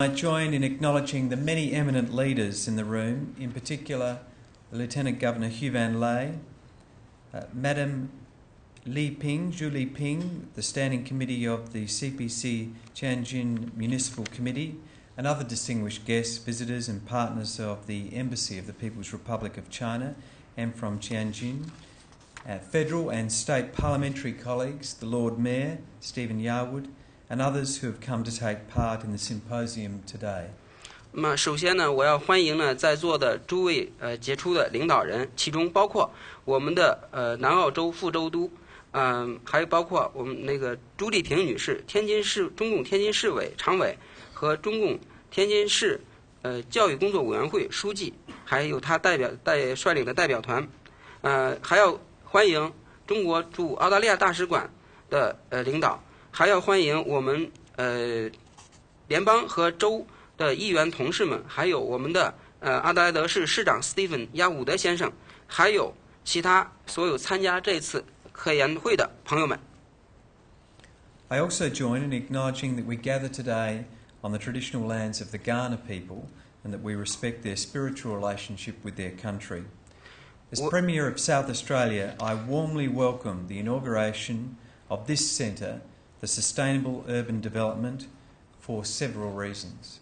I join in acknowledging the many eminent leaders in the room, in particular Lieutenant Governor Hieu Van Le, uh, Madam Li Ping, Zhu Li Ping, the Standing Committee of the CPC Tianjin Municipal Committee, and other distinguished guests, visitors, and partners of the Embassy of the People's Republic of China and from Tianjin, uh, federal and state parliamentary colleagues, the Lord Mayor, Stephen Yarwood, and others who have come to take part in the symposium today. 那么首先呢，我要欢迎呢在座的诸位呃杰出的领导人，其中包括我们的呃南澳洲副州督，嗯、还有包括我们那个朱丽萍女士，天津市中共天津市委常委和中共天津市呃教育工作委员会书记，还有他代表带率领的代表团，呃，还要欢迎中国驻澳大利亚大使馆的呃领导， I also join in acknowledging that we gather today on the traditional lands of the Kaurna people and that we respect their spiritual relationship with their country. As Premier of South Australia, I warmly welcome the inauguration of this centre for sustainable urban development for several reasons.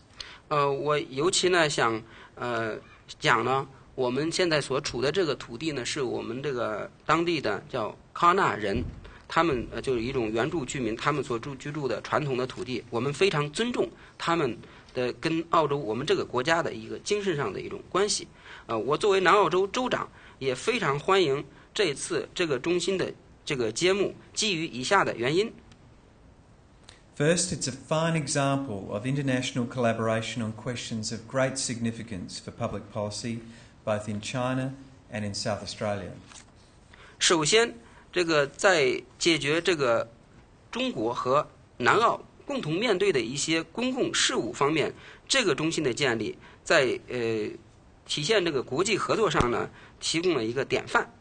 呃，我尤其呢想呃讲呢，我们现在所处的这个土地呢，是我们这个当地的叫康纳人，他们呃就是一种原住居民，他们所住居住的传统的土地，我们非常尊重他们的跟澳洲我们这个国家的一个精神上的一种关系。呃，我作为南澳洲州长，也非常欢迎这次这个中心的这个揭幕，基于以下的原因。 First, it's a fine example of international collaboration on questions of great significance for public policy, both in China and in South Australia. 首先，这个在解决这个中国和南澳共同面对的一些公共事务方面，这个中心的建立，在呃体现这个国际合作上呢，提供了一个典范。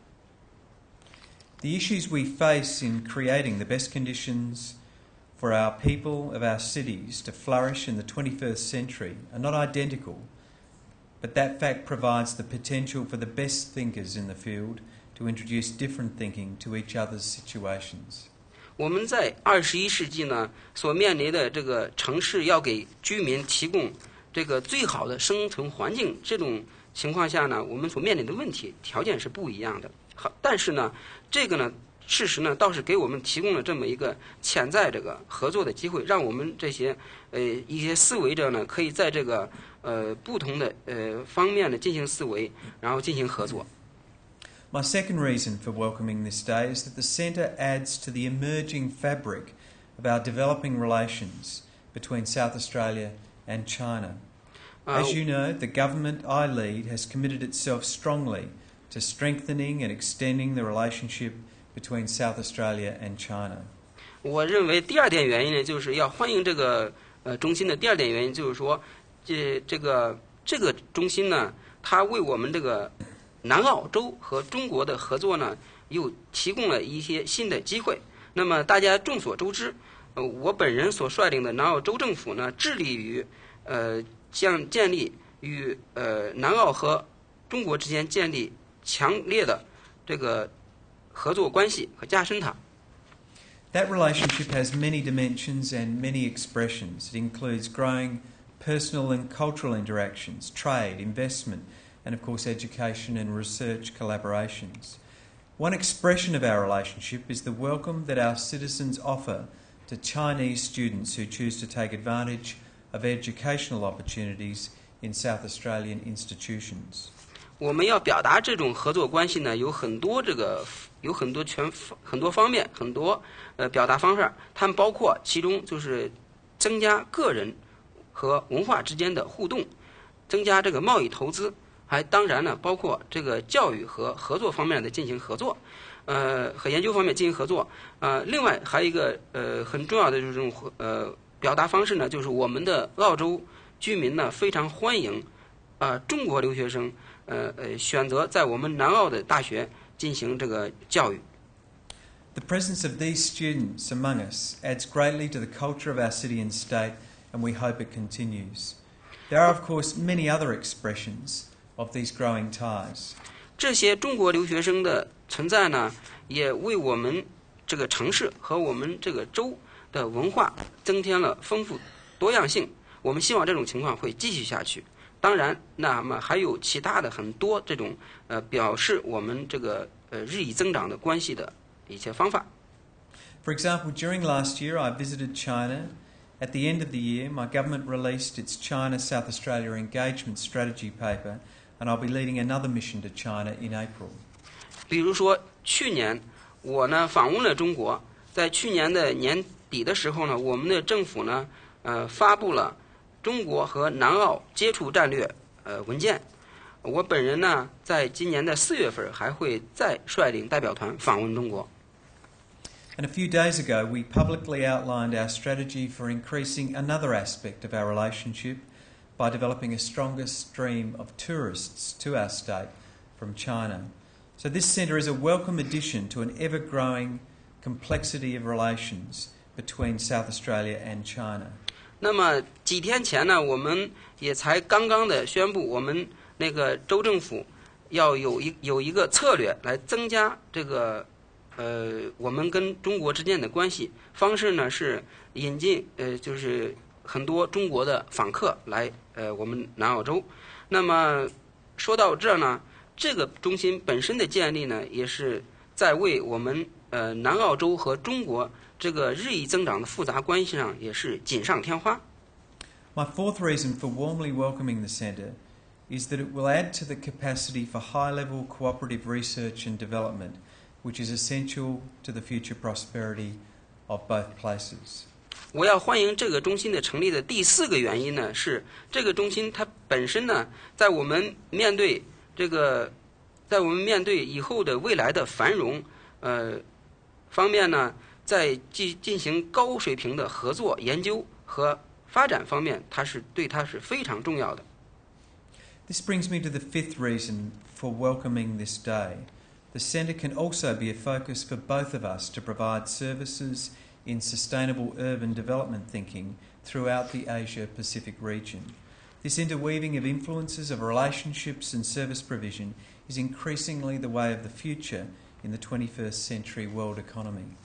The issues we face in creating the best conditions for our people of our cities to flourish in the 21st century are not identical, but that fact provides the potential for the best thinkers in the field to introduce different thinking to each other's situations. 我们在二十一世纪呢，所面临的这个城市要给居民提供这个最好的生存环境，这种情况下呢，我们所面临的问题条件是不一样的。好，但是呢，这个呢， 事实呢，倒是给我们提供了这么一个潜在这个合作的机会，让我们这些呃一些思维者呢，可以在这个呃不同的呃方面呢进行思维，然后进行合作。 My second reason for welcoming this day is that the Centre adds to the emerging fabric of our developing relations between South Australia and China. 啊、 As you know, the government I lead has committed itself strongly to strengthening and extending the relationship between South Australia and China. 我认为第二点原因呢，就是要欢迎这个呃中心的第二点原因就是说，这这个这个中心呢，它为我们这个南澳洲和中国的合作呢，又提供了一些新的机会。那么大家众所周知，呃，我本人所率领的南澳州政府呢，致力于呃将建立与呃南澳和中国之间建立强烈的这个合作关系和加深它。 That relationship has many dimensions and many expressions. It includes growing personal and cultural interactions, trade, investment, and of course, education and research collaborations. One expression of our relationship is the welcome that our citizens offer to Chinese students who choose to take advantage of educational opportunities in South Australian institutions. 我们要表达这种合作关系呢，有很多这个有很多全很多方面，很多呃表达方式，它们包括其中就是增加个人和文化之间的互动，增加这个贸易投资，还当然呢包括这个教育和合作方面的进行合作，呃和研究方面进行合作，呃另外还有一个呃很重要的就是这种呃表达方式呢，就是我们的澳洲居民呢非常欢迎啊、呃中国留学生。呃呃，选择在我们南澳的大学进行这个教育。The presence of these students among us adds greatly to the culture of our city and state and we hope it continues. There are, of course, many other expressions of these growing ties. 这些中国留学生的存在呢，也为我们这个城市和我们这个州的文化增添了丰富多样性。我们希望这种情况会继续下去。当然，那么还有其他的很多这种呃表示我们这个呃日益增长的关系的一些方法。For example, during last year, I visited China. At the end of the year, my government released its China South Australia Engagement Strategy paper, and I'll be leading another mission to China in April. 比如说，去年我呢访问了中国，在去年的年底的时候呢，我们的政府呢呃发布了中国和南澳接触战略呃文件。我本人呢，在今年的四月份还会再率领代表团访问中国。 And a few days ago, we publicly outlined our strategy for increasing another aspect of our relationship by developing a stronger stream of tourists to our state from China. So, this centre is a welcome addition to an ever growing complexity of relations between South Australia and China. 那么几天前呢，我们也才刚刚的宣布，我们那个州政府要有一有一个策略来增加这个呃我们跟中国之间的关系。方式呢是引进呃就是很多中国的访客来呃我们南澳洲。那么说到这呢，这个中心本身的建立呢，也是在为我们呃南澳洲和中国这个日益增长的复杂关系上也是锦上添花。My fourth reason for warmly welcoming the centre is that it will add to the capacity for high level cooperative research and development, which is essential to the future prosperity of both places. 我要欢迎这个中心的成立的第四个原因呢，是这个中心它本身呢，在我们面对这个，在我们面对以后的未来的繁荣，呃方面呢，在进进行高水平的合作、研究和发展方面，它是对它是非常重要的。 This brings me to the fifth reason for welcoming this day. The centre can also be a focus for both of us to provide services in sustainable urban development thinking throughout the Asia Pacific region. This interweaving of influences of relationships and service provision is increasingly the way of the future in the 21st century world economy.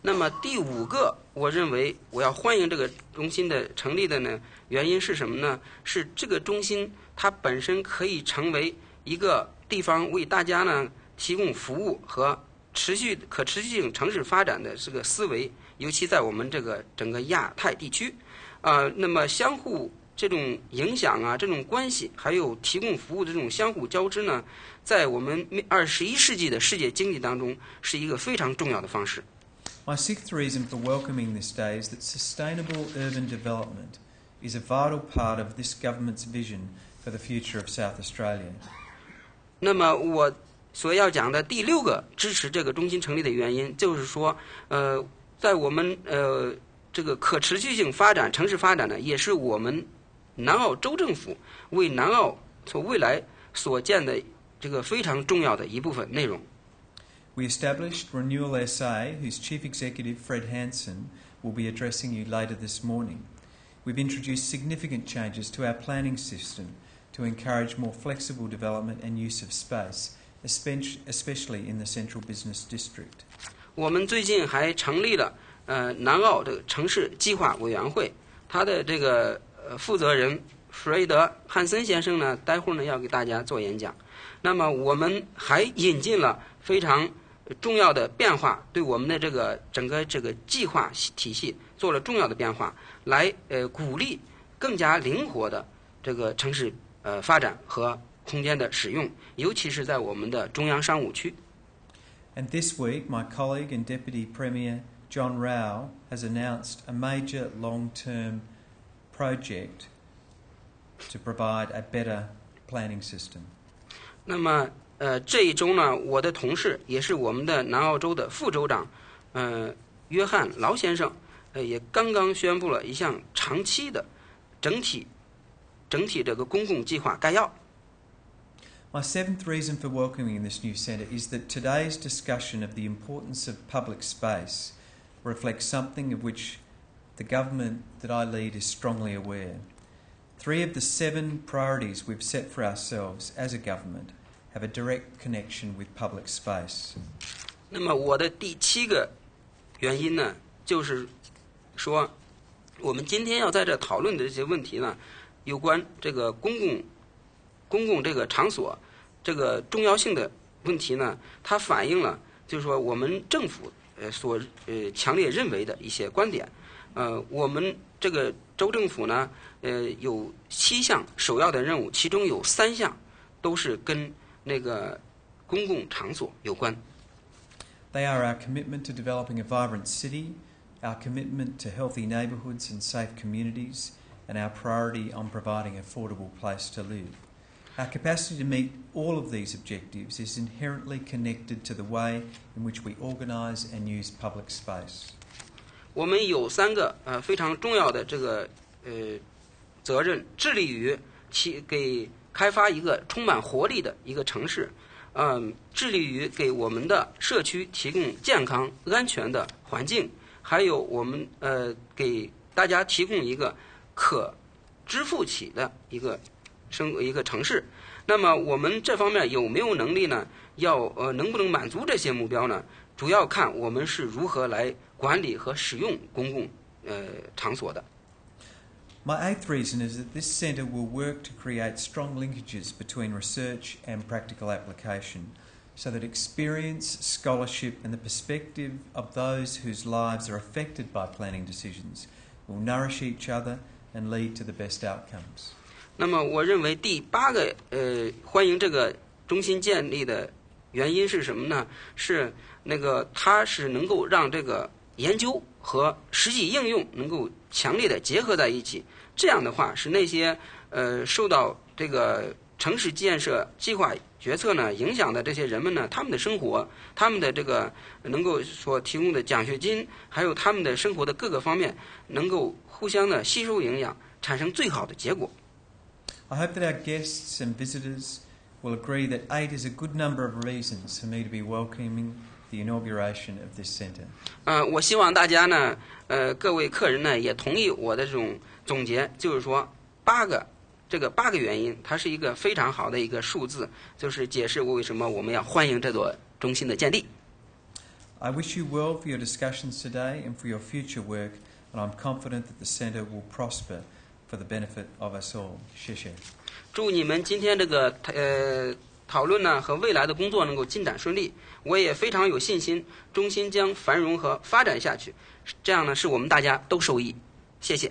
那么第五个，我认为我要欢迎这个中心的成立的呢，原因是什么呢？是这个中心它本身可以成为一个地方为大家呢提供服务和持续可持续性城市发展的这个思维，尤其在我们这个整个亚太地区，啊、那么相互这种影响啊，这种关系，还有提供服务的这种相互交织呢，在我们二十一世纪的世界经济当中是一个非常重要的方式。My sixth reason for welcoming this day is that sustainable urban development is a vital part of this government's vision for the future of South Australia. 那么我所要讲的第六个支持这个中心成立的原因，就是说，呃，在我们呃这个可持续性发展、城市发展呢，也是我们南澳州政府为南澳所未来所建的这个非常重要的一部分内容。 we established Renewal SA, whose Chief Executive, Fred Hansen, will be addressing you later this morning. We've introduced significant changes to our planning system to encourage more flexible development and use of space, especially in the central business district. 我们最近还成立了呃南澳这个城市计划委员会，它的这个呃负责人弗雷德汉森先生呢，待会儿呢要给大家做演讲。那么我们还引进了非常重要的变化，对我们的这个整个这个计划系体系做了重要的变化，来呃鼓励更加灵活的这个城市呃发展和空间的使用，尤其是在我们的中央商务区。And this week, my colleague and Deputy Premier John Rao has announced a major long term project to provide a better planning system. 那么，呃，这一周呢，我的同事也是我们的南澳洲的副州长，呃，约翰劳先生，呃，也刚刚宣布了一项长期的整体整体这个公共计划概要。 My seventh reason for welcoming this new centre is that today's discussion of the importance of public space reflects something of which the government that I lead is strongly aware. Three of the seven priorities we've set for ourselves as a government a direct connection with public space. 那么我的第七个原因呢，就是说，我们今天要在这讨论的这些问题呢，有关这个公共公共这个场所这个重要性的问题呢，它反映了就是说我们政府呃所呃强烈认为的一些观点。呃，我们这个州政府呢，呃有七项首要的任务，其中有三项都是跟那个公共场所有关。 They are our commitment to developing a vibrant city, our commitment to healthy neighbourhoods and safe communities, and our priority on providing an affordable place to live. Our capacity to meet all of these objectives is inherently connected to the way in which we organise and use public space. 我们有三个呃非常重要的这个呃责任，致力于其给 开发一个充满活力的一个城市，嗯、致力于给我们的社区提供健康安全的环境，还有我们呃给大家提供一个可支付起的一个生一个城市。那么我们这方面有没有能力呢？要呃能不能满足这些目标呢？主要看我们是如何来管理和使用公共呃场所的。My eighth reason is that this centre will work to create strong linkages between research and practical application so that experience, scholarship, and the perspective of those whose lives are affected by planning decisions will nourish each other and lead to the best outcomes. 那么我认为第八个呃欢迎这个中心建立的原因是什么呢？是那个它是能够让这个研究 和实际应用能够强烈的结合在一起。这样的话，使那些呃受到这个城市建设计划决策呢影响的这些人们呢，他们的生活，他们的这个能够所提供的奖学金，还有他们的生活的各个方面，能够互相的吸收营养，产生最好的结果。I hope that our guests and visitors will agree that eight is a good number of reasons for me to be welcoming the inauguration of this centre. 呃，我希望大家呢，呃，各位客人呢也同意我的这种总结，就是说八个，这个八个原因，它是一个非常好的一个数字，就是解释为什么我们要欢迎这座中心的建立。 I wish you well for your discussions today and for your future work, and I'm confident that the centre will prosper for the benefit of us all. 谢谢。祝你们今天这个呃 讨论呢和未来的工作能够进展顺利。我也非常有信心，中心将繁荣和发展下去，这样呢是我们大家都受益。谢谢。